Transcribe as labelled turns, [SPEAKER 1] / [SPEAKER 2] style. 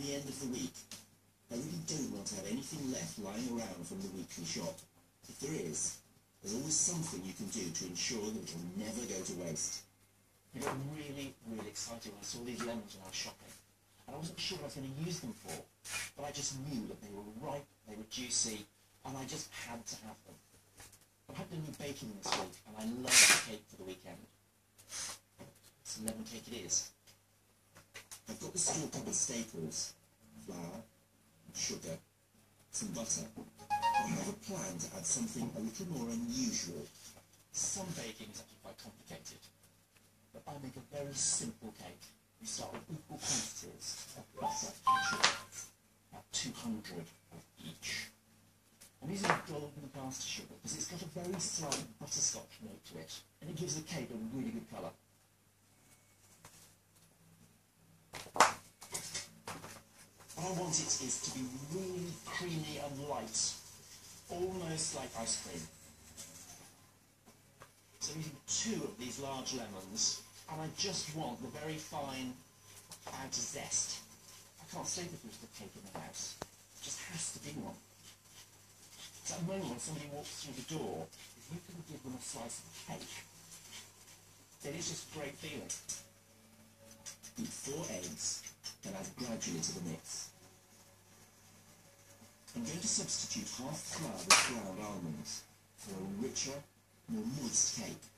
[SPEAKER 1] the end of the week, I really don't want to have anything left lying around from the weekly shop. If there is, there's always something you can do to ensure that it'll never go to waste.
[SPEAKER 2] I got really, really excited when I saw these lemons when I was shopping. And I wasn't sure what I was going to use them for, but I just knew that they were ripe, they were juicy, and I just had to have them. I've had the new baking this week, and I love the cake for the weekend. It's lemon cake it is.
[SPEAKER 1] The store cupboard staples, flour, sugar, some butter. But I have a plan to add something a little more unusual.
[SPEAKER 2] Some baking is actually quite complicated, but I make a very simple cake. We start with equal quantities of butter and sugar, about 200 of each. I'm using a dollop golden caster sugar because it's got a very slight butterscotch note to it, and it gives the cake a really good colour. What I want it is to be really creamy and light, almost like ice cream. So I'm using two of these large lemons, and I just want the very fine outer zest. I can't say that there's a cake in the house. Just has to be one. So at the moment when somebody walks through the door, if you can give them a slice of cake, then it's just a great feeling.
[SPEAKER 1] Beat four eggs and add gradually to the mix. I'm going to substitute half flour with ground almonds for a richer, more moist cake.